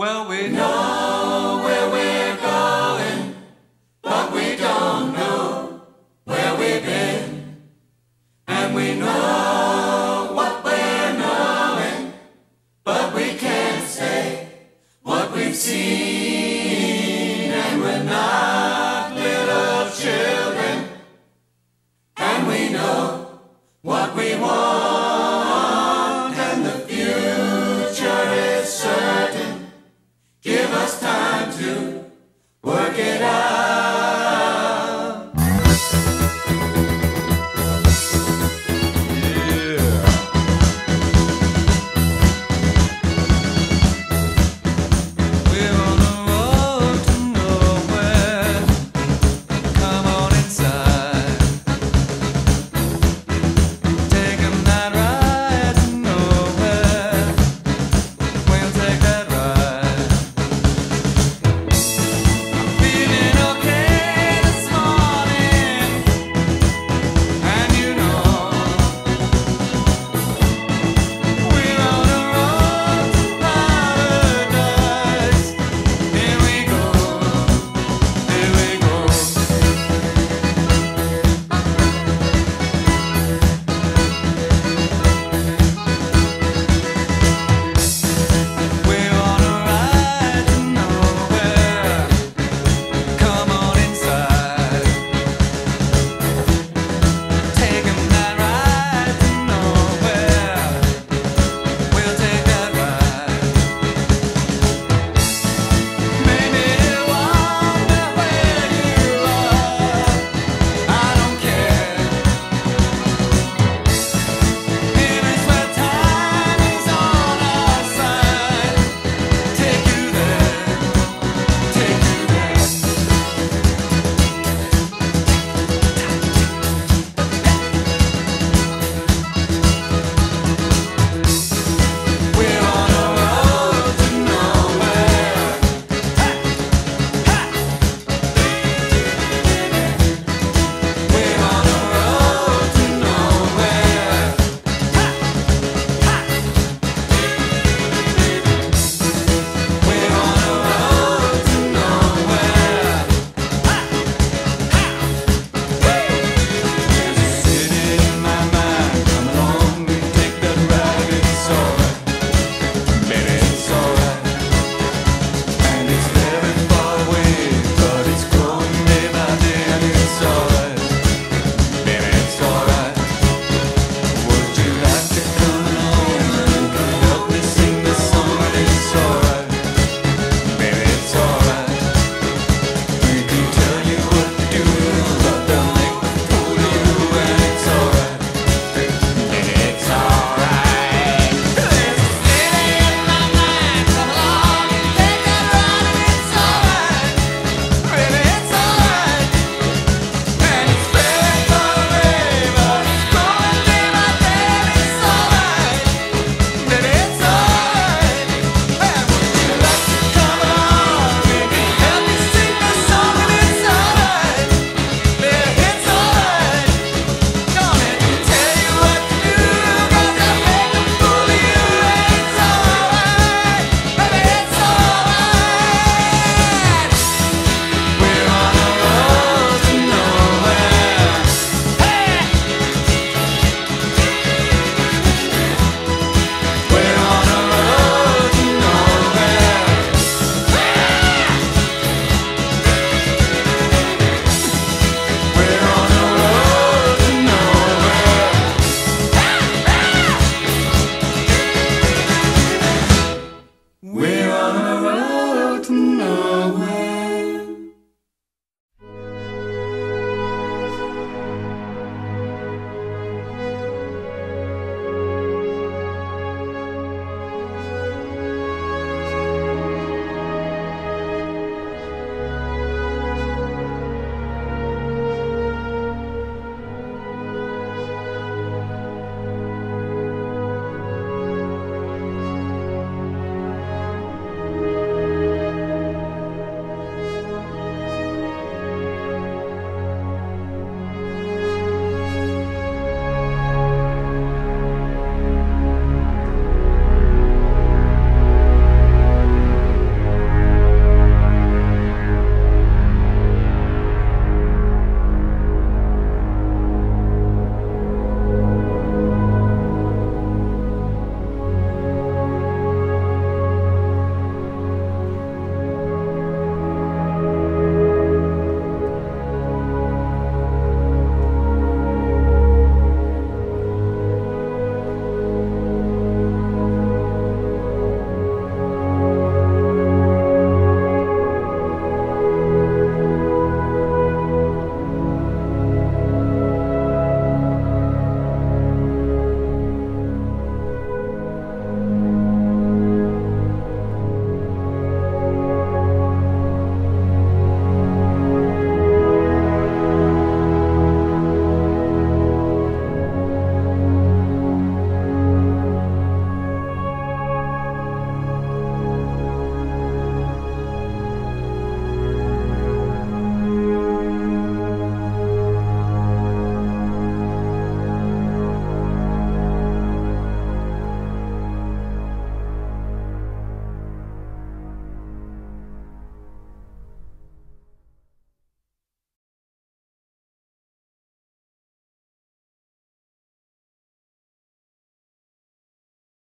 Well, we know where we're do.